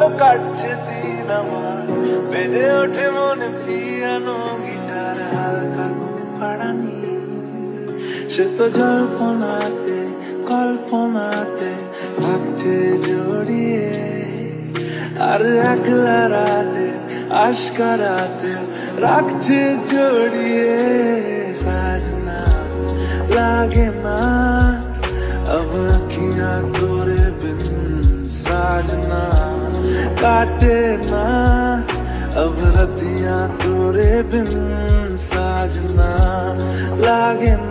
ভালো কাটছে দিন আমার বেজে ওঠে মনে পিয়ানো গিটার হালকা পাড়ানি সে তো জল্পনাতে কল্পনাতে ভাবছে জড়িয়ে আর একলা রাতে আশকারাতে রাখছে জড়িয়ে সাজনা লাগে না अब अखियां तोरे बिन साजना काटे ना। अब रतिया तोरे बिन साजना। लागे ना